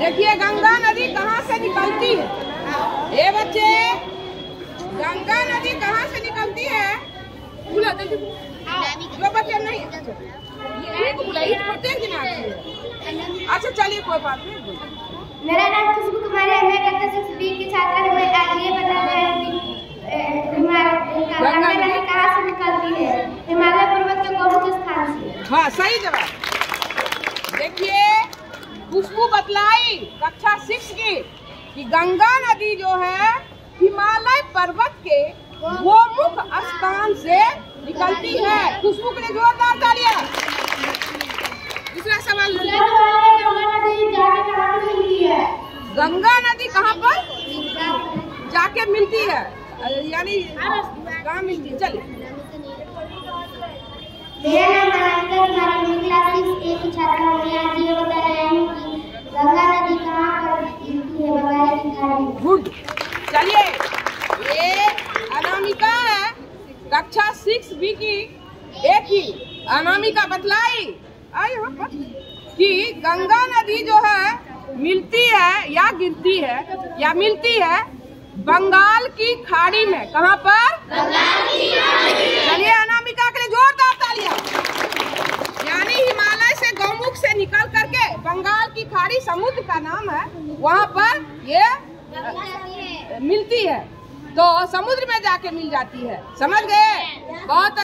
देखिए गंगा नदी कहाँ से निकलती है? ये बच्चे गंगा नदी कहाँ से निकलती है? बोला जो बच्चे नहीं। हैं अच्छा चलिए कोई बात नहीं। मेरा नाम खुशबू कुमारी है। मैं कक्षा सिक्स बी की छात्रा हूँ। मैं आज ये बताना है कि हिमालय गंगा नदी कहाँ से निकलती है? हिमालय पर्वत के कौन से स्थान से। हाँ सही जवाब। खुशबू बतलाई कक्षा सिक्स की कि गंगा नदी जो है हिमालय पर्वत के गोमुख स्थान से निकलती है। खुशबू के लिए जोरदार तालियाँ। दूसरा सवाल गंगा नदी कहाँ पर जाके मिलती है? यानी कहाँ मिलती है? चलिए मेरा नाम कुमारी मैं क्लास सिक्स ए की छात्रा हूँ। मैं आज ये बता रहा हूँ कि गंगा नदी कहाँ पर मिलती है बंगाल की खाड़ी में गुड। चलिए। ये अनामिका है। कक्षा सिक्स बी की। एक ही। अनामिका, बतलाई। आई कि गंगा नदी जो है, मिलती है या गिरती है, या मिलती है, बंगाल की खाड़ी में। कहाँ पर चलिए अनामिका के लिए जोरदार तालियाँ यानी हिमालय से गौमुख से निकल करके बंगाल की खाड़ी समुद्र का नाम है, वहाँ पर ये मिलती है। तो समुद्र में जाके मिल जाती है। समझ गए? बहुत